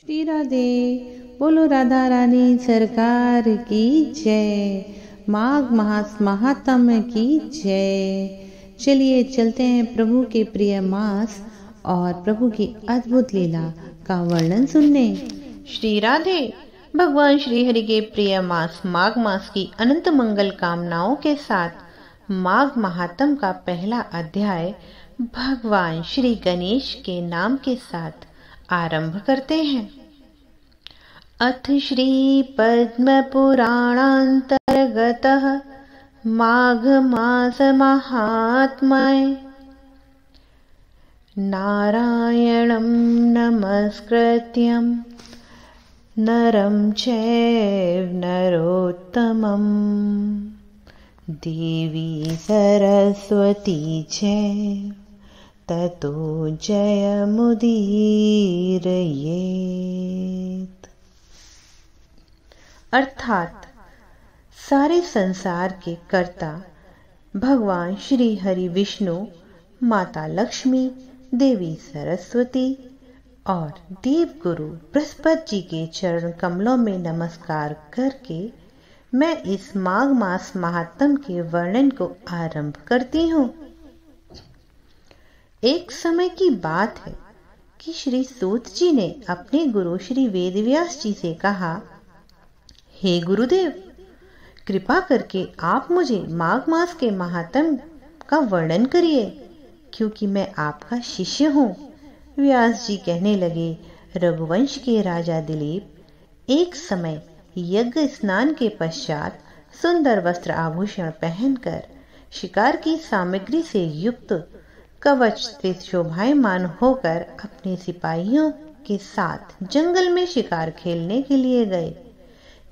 श्री राधे। बोलो राधा रानी, सरकार की जय। माघ मास महात्म की जय। चलिए चलते हैं प्रभु के प्रिय मास और प्रभु की अद्भुत लीला का वर्णन सुनने। श्री राधे, भगवान श्री हरि के प्रिय मास, माघ मास की अनंत मंगल कामनाओं के साथ माघ महात्म का पहला अध्याय भगवान श्री गणेश के नाम के साथ आरंभ करते हैं। अथ श्री पद्म पुराणांतर्गत माघ मास महात्मय। नारायणं नमस्कृत्यं नरं चैव नरोत्तमं देवी सरस्वती चैव ततो जयमुदीरयेत्। अर्थात, सारे संसार के कर्ता भगवान श्री हरि विष्णु, माता लक्ष्मी, देवी सरस्वती और देव गुरु बृहस्पति जी के चरण कमलों में नमस्कार करके मैं इस माघ मास महात्म के वर्णन को आरंभ करती हूँ। एक समय की बात है कि श्री सूत जी ने अपने गुरु श्री वेदव्यास जी से कहा, हे गुरुदेव, कृपा करके आप मुझे माघ मास के महात्म का वर्णन करिए, क्योंकि मैं आपका शिष्य हूँ। व्यास जी कहने लगे, रघुवंश के राजा दिलीप, एक समय यज्ञ स्नान के पश्चात सुंदर वस्त्र आभूषण पहनकर शिकार की सामग्री से युक्त कवच से शोभायमान होकर अपने सिपाहियों के साथ जंगल में शिकार खेलने के लिए गए।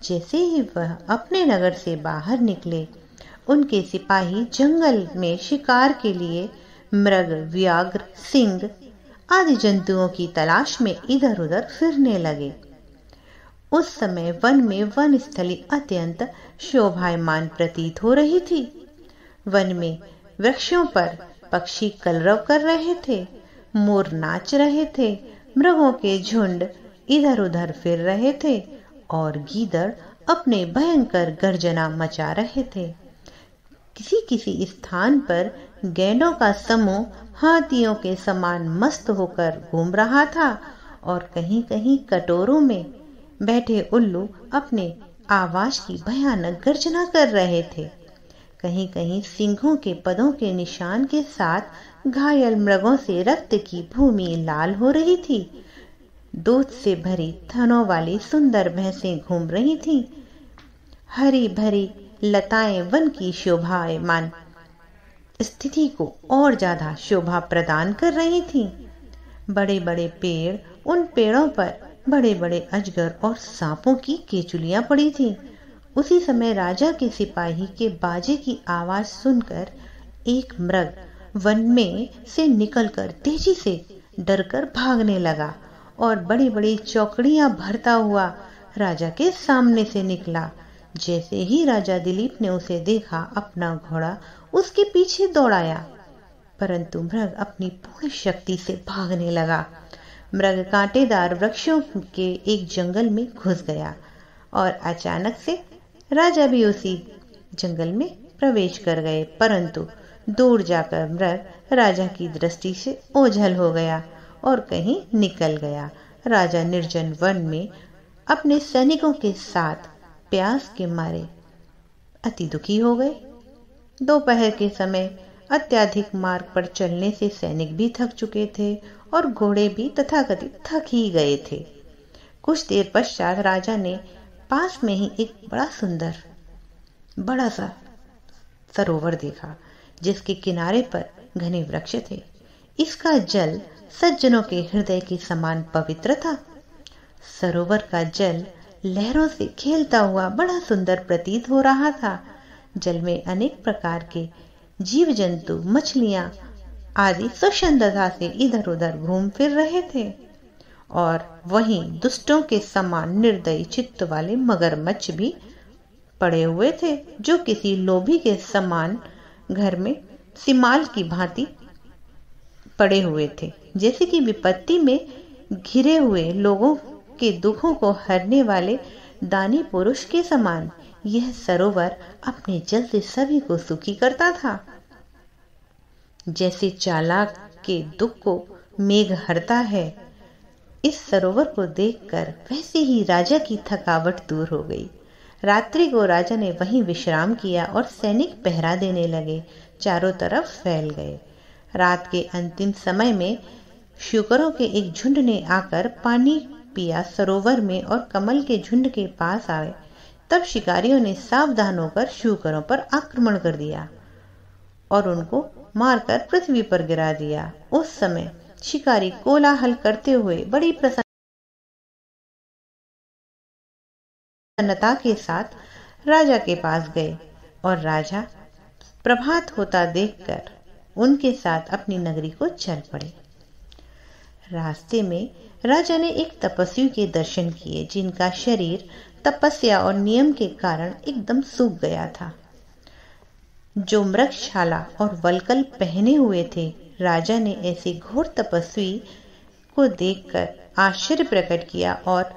जैसे ही वह अपने नगर से बाहर निकले, उनके सिपाही जंगल में शिकार के लिए मृग, व्याघ्र, सिंह आदि जंतुओं की तलाश में इधर उधर फिरने लगे। उस समय वन में वन स्थली अत्यंत शोभायमान प्रतीत हो रही थी। वन में वृक्षों पर पक्षी कलरव कर रहे थे, मोर नाच रहे थे, मृगों के झुंड इधर उधर फिर रहे थे और गीदड़ अपने भयंकर गर्जना मचा रहे थे। किसी किसी स्थान पर गैंडों का समूह हाथियों के समान मस्त होकर घूम रहा था और कहीं कहीं कटोरों में बैठे उल्लू अपने आवाज़ की भयानक गर्जना कर रहे थे। कहीं कहीं सिंहों के पदों के निशान के साथ घायल मृगों से रक्त की भूमि लाल हो रही थी दूध से भरी थनों वाली सुंदर भैंसें घूम रही थीं। हरी भरी लताएँ वन की शोभायमान स्थिति को और ज़्यादा शोभा प्रदान कर रही थीं। बड़े बड़े पेड़ उन पेड़ों पर बड़े बड़े अजगर और सांपों की केचुलियाँ पड़ी थीं। उसी समय राजा के सिपाही के बाजे की आवाज़ सुनकर एक मृग वन में से निकलकर तेज़ी से डरकर भागने लगा और बड़ी बड़ी चौकड़ियाँ भरता हुआ राजा के सामने से निकला। जैसे ही राजा दिलीप ने उसे देखा, अपना घोड़ा उसके पीछे दौड़ाया, परंतु मृग अपनी पूरी शक्ति से भागने लगा। मृग कांटेदार वृक्षों के एक जंगल में घुस गया और अचानक से राजा भी उसी जंगल में प्रवेश कर गए, परंतु दूर जाकर मृग राजा की दृष्टि से ओझल हो गया और कहीं निकल गया। राजा निर्जन वन में अपने सैनिकों के साथ प्यास के मारे अति दुखी हो गए। दोपहर के समय अत्याधिक मार्ग पर चलने से सैनिक भी थक चुके थे और घोड़े भी तथाकथित थक ही गए थे। कुछ देर पश्चात राजा ने पास में ही एक बड़ा सुंदर, बड़ा सा सरोवर देखा, जिसके किनारे पर घने वृक्ष थे। इसका जल सज्जनों के हृदय के समान पवित्र था। सरोवर का जल लहरों से खेलता हुआ बड़ा सुंदर प्रतीत हो रहा था। जल में अनेक प्रकार के जीव जंतु मछलियाँ आदि सुंदरता से इधर उधर घूम फिर रहे थे। और वहीं दुष्टों के समान निर्दयी चित्त वाले मगरमच्छ भी पड़े हुए थे, जो किसी लोभी के समान घर में सिमाल की भांति पड़े हुए थे। जैसे कि विपत्ति में घिरे हुए लोगों के दुखों को हरने वाले दानी पुरुष के समान, यह सरोवर अपने जल से सभी को सुखी करता था। जैसे चालाक के दुख को मेघ हरता है इस सरोवर को देखकर वैसे ही राजा की थकावट दूर हो गई। रात्रि को राजा ने वहीं विश्राम किया और सैनिक पहरा देने लगे, चारों तरफ़ फैल गए। रात के अंतिम समय में शुकरों के एक झुंड ने आकर पानी पिया सरोवर में और कमल के झुंड के पास आए। तब शिकारियों ने सावधान होकर शुकरों पर आक्रमण कर दिया और उनको मारकर पृथ्वी पर गिरा दिया। उस समय शिकारी कोलाहल करते हुए बड़ी प्रसन्नता के साथ राजा के पास गए और राजा प्रभात होता देखकर उनके साथ अपनी नगरी को चल पड़े। रास्ते में राजा ने एक तपस्वी के दर्शन किए, जिनका शरीर तपस्या और नियम के कारण एकदम सूख गया था। जो मृगशाला और वलकल पहने हुए थे राजा ने ऐसे घोर तपस्वी को देखकर आश्चर्य प्रकट किया और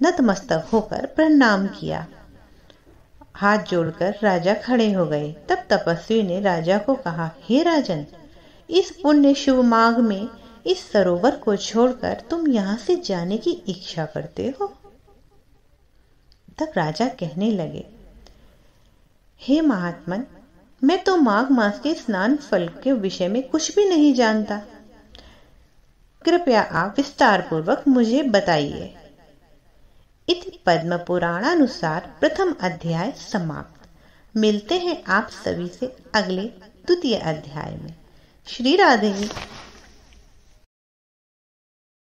नतमस्तक होकर प्रणाम किया। हाथ जोड़कर राजा खड़े हो गए। तब तपस्वी ने राजा को कहा, हे राजन, इस पुण्य शुभ माघ में इस सरोवर को छोड़कर तुम यहाँ से जाने की इच्छा करते हो? तब राजा कहने लगे, हे महात्मन मैं तो माघ मास के स्नान फल के विषय में कुछ भी नहीं जानता। कृपया आप विस्तार पूर्वक मुझे बताइए। इति पद्म पुराणानुसार प्रथम अध्याय समाप्त। मिलते हैं आप सभी से अगले द्वितीय अध्याय में। श्री राधे।